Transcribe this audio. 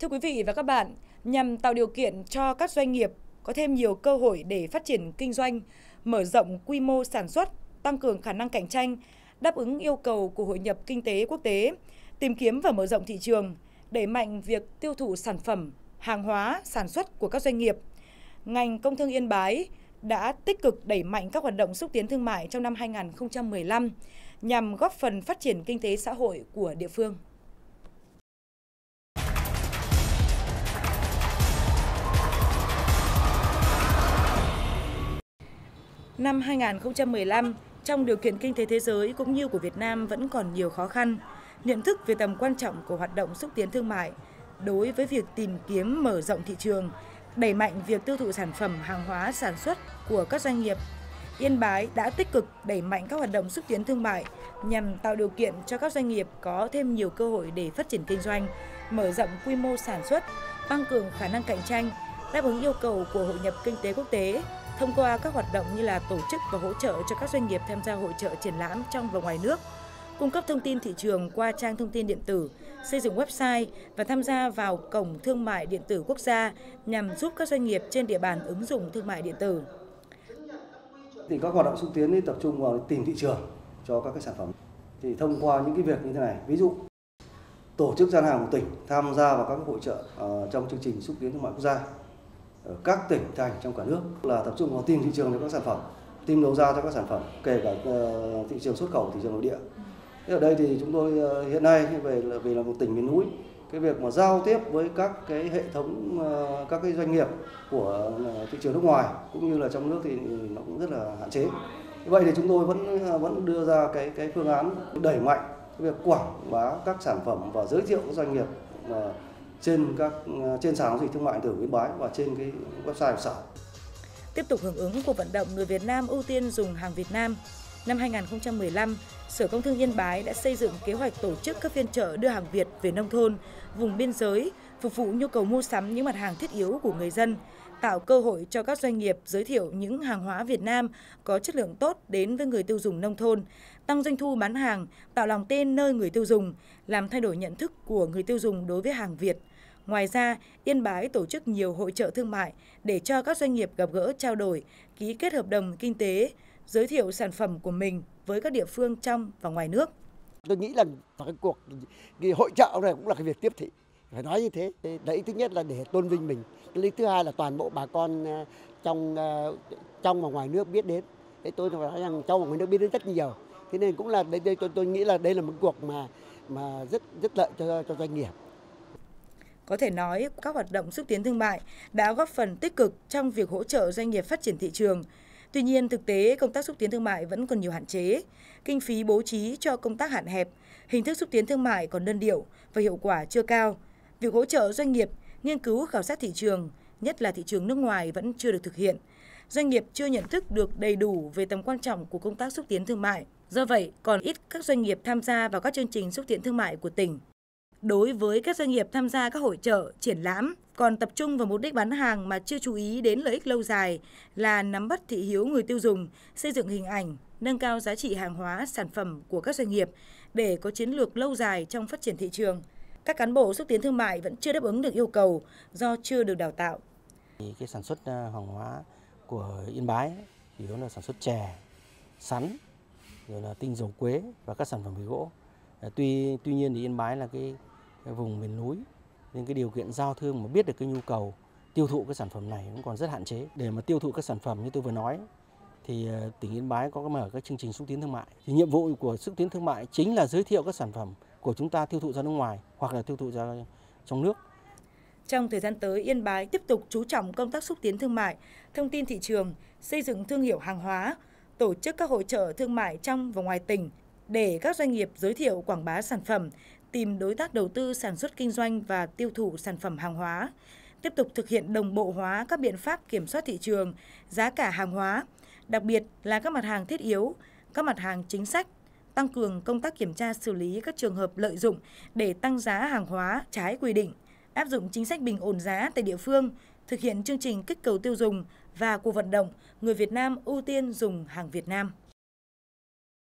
Thưa quý vị và các bạn, nhằm tạo điều kiện cho các doanh nghiệp có thêm nhiều cơ hội để phát triển kinh doanh, mở rộng quy mô sản xuất, tăng cường khả năng cạnh tranh, đáp ứng yêu cầu của hội nhập kinh tế quốc tế, tìm kiếm và mở rộng thị trường, đẩy mạnh việc tiêu thụ sản phẩm, hàng hóa, sản xuất của các doanh nghiệp. Ngành Công thương Yên Bái đã tích cực đẩy mạnh các hoạt động xúc tiến thương mại trong năm 2015 nhằm góp phần phát triển kinh tế xã hội của địa phương. Năm 2015, trong điều kiện kinh tế thế giới cũng như của Việt Nam vẫn còn nhiều khó khăn, nhận thức về tầm quan trọng của hoạt động xúc tiến thương mại đối với việc tìm kiếm mở rộng thị trường, đẩy mạnh việc tiêu thụ sản phẩm hàng hóa sản xuất của các doanh nghiệp. Yên Bái đã tích cực đẩy mạnh các hoạt động xúc tiến thương mại nhằm tạo điều kiện cho các doanh nghiệp có thêm nhiều cơ hội để phát triển kinh doanh, mở rộng quy mô sản xuất, tăng cường khả năng cạnh tranh, đáp ứng yêu cầu của hội nhập kinh tế quốc tế thông qua các hoạt động như là tổ chức và hỗ trợ cho các doanh nghiệp tham gia hội trợ triển lãm trong và ngoài nước, cung cấp thông tin thị trường qua trang thông tin điện tử, xây dựng website và tham gia vào cổng thương mại điện tử quốc gia nhằm giúp các doanh nghiệp trên địa bàn ứng dụng thương mại điện tử. Thì các hoạt động xúc tiến tập trung vào tìm thị trường cho các cái sản phẩm. Thì thông qua những cái việc như thế này, ví dụ tổ chức gian hàng của tỉnh tham gia vào các hội trợ uh, trong chương trình xúc tiến thương mại quốc gia ở các tỉnh thành trong cả nước là tập trung vào tìm thị trường cho các sản phẩm, tìm đầu ra cho các sản phẩm, kể cả ờ, thị trường xuất khẩu, thị trường nội địa. Thế ở đây thì chúng tôi ờ, hiện nay về là vì là một tỉnh miền núi, cái việc mà giao tiếp với các cái hệ thống ờ, các cái doanh nghiệp của thị trường nước ngoài cũng như là trong nước thì nó cũng rất là hạn chế. Vậy thì chúng tôi vẫn vẫn đưa ra cái cái phương án đẩy mạnh cái việc quảng bá các sản phẩm và giới thiệu các doanh nghiệp mà trên các à, trên sàn giao dịch thương mại điện tử Yên Bái và trên cái website của sở. Tiếp tục hưởng ứng cuộc vận động người Việt Nam ưu tiên dùng hàng Việt Nam, năm 2015, Sở Công Thương Yên Bái đã xây dựng kế hoạch tổ chức các phiên chợ đưa hàng Việt về nông thôn, vùng biên giới, phục vụ nhu cầu mua sắm những mặt hàng thiết yếu của người dân, tạo cơ hội cho các doanh nghiệp giới thiệu những hàng hóa Việt Nam có chất lượng tốt đến với người tiêu dùng nông thôn, tăng doanh thu bán hàng, tạo lòng tin nơi người tiêu dùng, làm thay đổi nhận thức của người tiêu dùng đối với hàng Việt. Ngoài ra, Yên Bái tổ chức nhiều hội trợ thương mại để cho các doanh nghiệp gặp gỡ trao đổi, ký kết hợp đồng kinh tế, giới thiệu sản phẩm của mình với các địa phương trong và ngoài nước. Tôi nghĩ là cái cuộc cái hội trợ này cũng là cái việc tiếp thị phải nói như thế. Đấy thứ nhất là để tôn vinh mình. Cái lý thứ hai là toàn bộ bà con à, trong à, trong và ngoài nước biết đến. Thế tôi nói rằng trong và ngoài nước biết đến rất nhiều. Thế nên cũng là đây, đây tôi tôi nghĩ là đây là một cuộc mà mà rất rất lợi cho cho doanh nghiệp. Có thể nói, các hoạt động xúc tiến thương mại đã góp phần tích cực trong việc hỗ trợ doanh nghiệp phát triển thị trường. Tuy nhiên, thực tế công tác xúc tiến thương mại vẫn còn nhiều hạn chế. Kinh phí bố trí cho công tác hạn hẹp, hình thức xúc tiến thương mại còn đơn điệu và hiệu quả chưa cao việc hỗ trợ doanh nghiệp nghiên cứu khảo sát thị trường, nhất là thị trường nước ngoài vẫn chưa được thực hiện. Doanh nghiệp chưa nhận thức được đầy đủ về tầm quan trọng của công tác xúc tiến thương mại. Do vậy, còn ít các doanh nghiệp tham gia vào các chương trình xúc tiến thương mại của tỉnh. Đối với các doanh nghiệp tham gia các hội trợ, triển lãm, còn tập trung vào mục đích bán hàng mà chưa chú ý đến lợi ích lâu dài là nắm bắt thị hiếu người tiêu dùng, xây dựng hình ảnh, nâng cao giá trị hàng hóa, sản phẩm của các doanh nghiệp để có chiến lược lâu dài trong phát triển thị trường – các cán bộ xúc tiến thương mại vẫn chưa đáp ứng được yêu cầu do chưa được đào tạo. Cái sản xuất ờ, hàng hóa của Yên Bái thì đó là sản xuất chè, sắn, rồi là tinh dầu quế và các sản phẩm về gỗ. Ờ, tuy tuy nhiên thì Yên Bái là cái, cái vùng miền núi nên cái điều kiện giao thương mà biết được cái nhu cầu tiêu thụ cái sản phẩm này cũng còn rất hạn chế. Để mà tiêu thụ các sản phẩm như tôi vừa nói thì ờ, tỉnh Yên Bái có mở các chương trình xúc tiến thương mại. Thì nhiệm vụ của xúc tiến thương mại chính là giới thiệu các sản phẩm của chúng ta tiêu thụ ra nước ngoài hoặc là tiêu thụ ra trong nước. Trong thời gian tới, Yên Bái tiếp tục chú trọng công tác xúc tiến thương mại, thông tin thị trường, xây dựng thương hiệu hàng hóa, tổ chức các hội trợ thương mại trong và ngoài tỉnh để các doanh nghiệp giới thiệu quảng bá sản phẩm, tìm đối tác đầu tư sản xuất kinh doanh và tiêu thụ sản phẩm hàng hóa, tiếp tục thực hiện đồng bộ hóa các biện pháp kiểm soát thị trường, giá cả hàng hóa, đặc biệt là các mặt hàng thiết yếu, các mặt hàng chính sách, tăng cường công tác kiểm tra xử lý các trường hợp lợi dụng để tăng giá hàng hóa trái quy định, áp dụng chính sách bình ổn giá tại địa phương, thực hiện chương trình kích cầu tiêu dùng và cuộc vận động người Việt Nam ưu tiên dùng hàng Việt Nam.